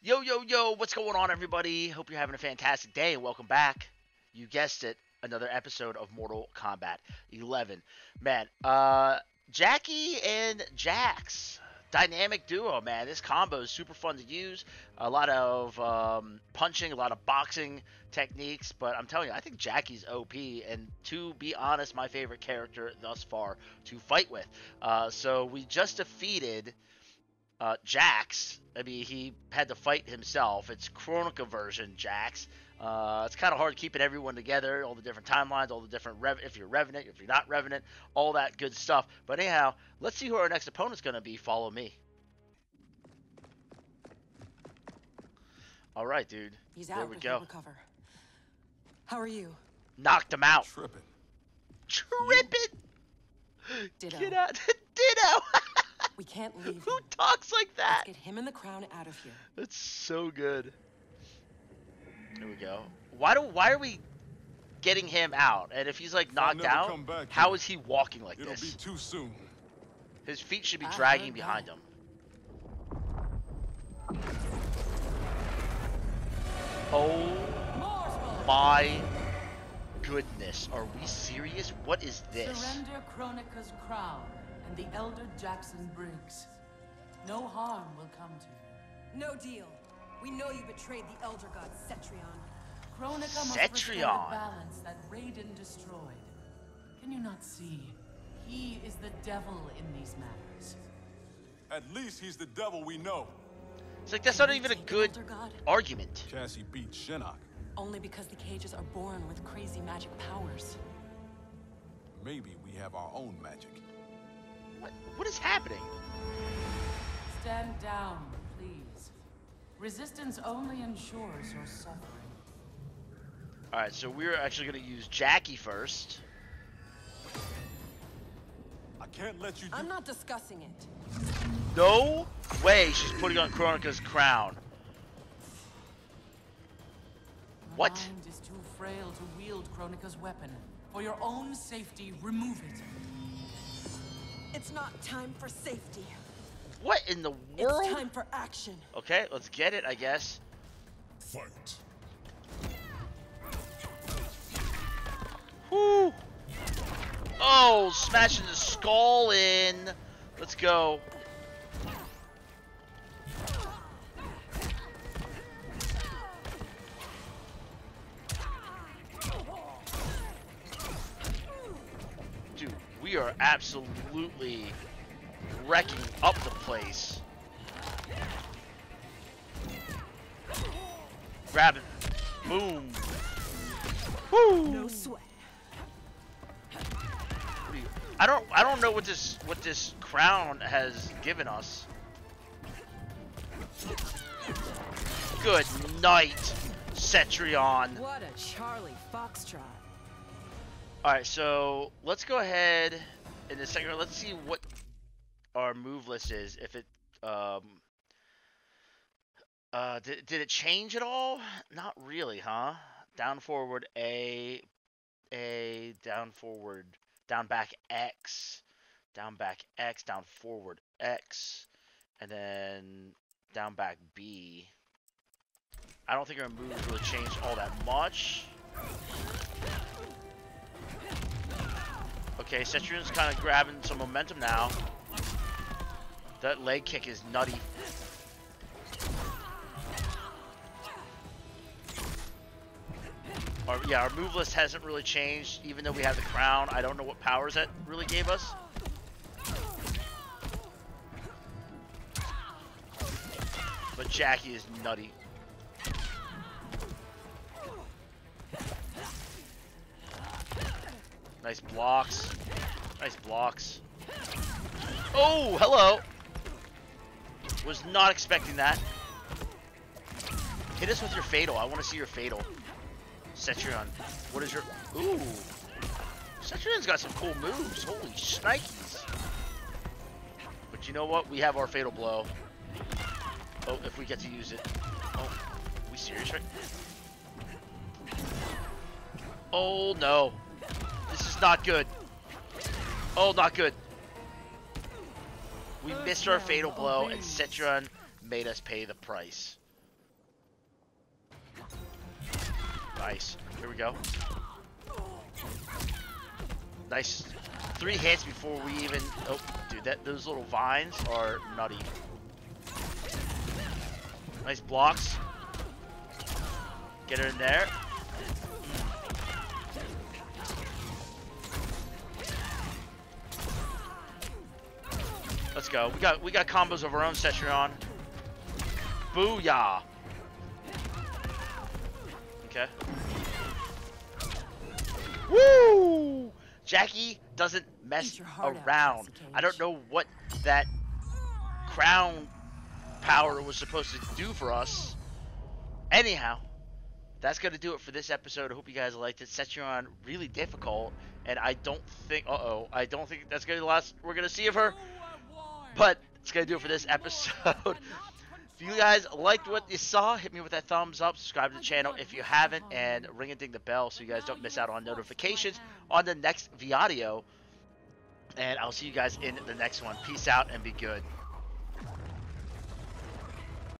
Yo, yo, yo, what's going on, everybody? Hope you're having a fantastic day and welcome back. You guessed it, another episode of Mortal Kombat 11. Man, uh, Jacqui and Jax, dynamic duo, man. This combo is super fun to use. A lot of um, punching, a lot of boxing techniques, but I'm telling you, I think Jacqui's OP, and to be honest, my favorite character thus far to fight with. Uh, so we just defeated uh, Jax. I mean, he had to fight himself. It's Kronika version Jax. Uh, it's kind of hard keeping everyone together, all the different timelines, all the different rev- if you're Revenant, if you're not Revenant, all that good stuff. But anyhow, let's see who our next opponent's going to be. Follow me. All right, dude. He's there out, we go. he'll recover. How are you? Knocked him out. Tripping. Tripping. Ditto. Get out. Ditto. We can't leave Who him. talks like that? Let's get him and the crown out of here. That's so good. Here we go. Why do why are we getting him out? And if he's like knocked out, come back how here. is he walking like It'll be too soon. His feet should be I dragging behind that. him. Oh my goodness. Are we serious? What is this? Surrender Kronika's crown and the Elder Jackson Briggs. No harm will come to you. No deal. We know you betrayed the Elder God Cetrion. Kronika must restore the balance that Raiden destroyed. Can you not see? He is the devil in these matters. At least he's the devil we know. It's like that's not Can we even a good God? argument. Cassie beat Shinnok. Only because the Cages are born with crazy magic powers. Maybe we have our own magic. What what is happening? Stand down, please. Resistance only ensures your suffering. Alright, so we're actually gonna use Jacqui first. I can't let you do I'm not discussing it. No way she's putting on Kronika's crown. Your What? mind is too frail to wield Kronika's weapon. For your own safety, remove it. It's not time for safety. What in the world? It's time for action. Okay, let's get it, I guess. Fight. Whoo! Oh, smashing the skull in. Let's go. Are absolutely wrecking up the place. Grab it. Boom. Woo! No sweat. What do you- I don't I don't know what this what this crown has given us. Good night, Cetrion. What a Charlie Foxtrot. Alright, so let's go ahead in the second let's see what our move list is. If it um uh did, did it change at all? Not really, huh? Down forward A A down forward down back X down back X down forward X and then down back B. I don't think our moves really changed all that much. Okay, Cetrion's kind of grabbing some momentum now. That leg kick is nutty. Our, yeah, our move list hasn't really changed, even though we have the crown. I don't know what powers that really gave us. But Jacqui is nutty. Nice blocks. Nice blocks. Oh, hello. Was not expecting that. Hit us with your fatal. I want to see your fatal. Cetrion. What is your... Ooh. Cetrion's got some cool moves. Holy shnikes. But you know what? We have our fatal blow. Oh, if we get to use it. Oh, are we serious right? Oh, no not good. Oh, not good. We missed our fatal blow, and Cetrion made us pay the price. Nice. Here we go. Nice. Three hits before we even... Oh, dude, that those little vines are nutty. Nice blocks. Get her in there. Let's go. We got we got combos of our own, Cetrion. Booyah. Okay. Woo! Jacqui doesn't mess Eat your heart out, around. I don't know what that crown power was supposed to do for us. Anyhow, that's going to do it for this episode. I hope you guys liked it. Cetrion really difficult, and I don't think. Uh oh, I don't think that's going to be the last we're going to see of her. But it's going to do it for this episode. If you guys liked what you saw, hit me with that thumbs up, subscribe to the channel if you haven't, and ring and ding the bell so you guys don't miss out on notifications on the next Viadio. And I'll see you guys in the next one. Peace out and be good.